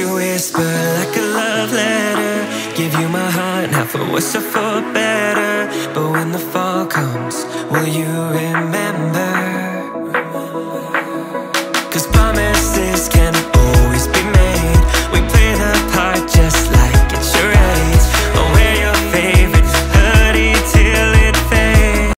to whisper like a love letter. Give you my heart, now for worse or for better. But when the fall comes, will you remember? Cause promise.